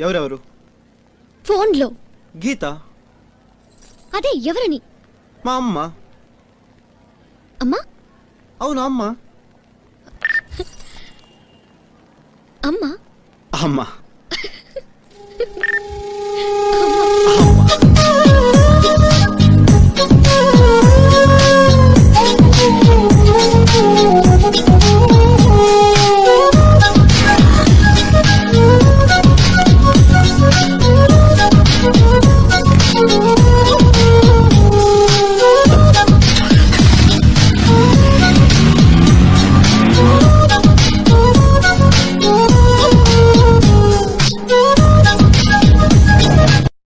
ఎవరెవరు? ఫోన్లో. గీత. అదే ఎవరని? మా అమ్మ. అమ్మా? అవును అమ్మ? అమ్మా? అమ్మ.